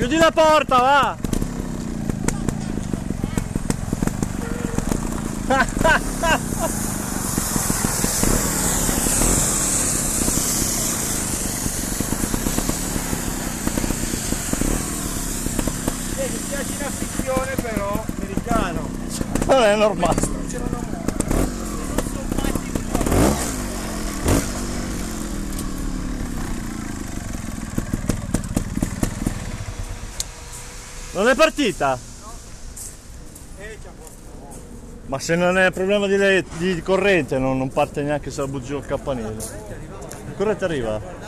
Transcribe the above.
Chiudi la porta, va! Mi piace in afflizione però, americano. Non è normale. Non è partita? Posto. Ma se non è problema di, di corrente non, non parte neanche se la buggino il campanile. Il corrente arriva.